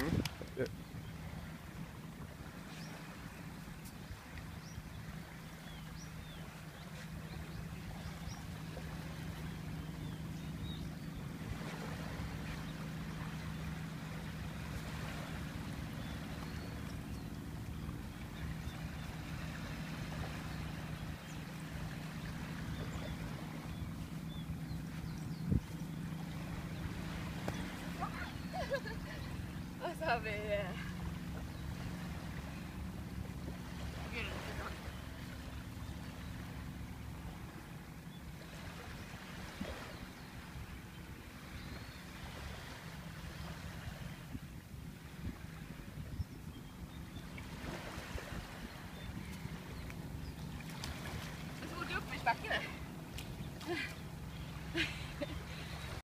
Mm-hmm. Yeah. så har vi eh, bakkene.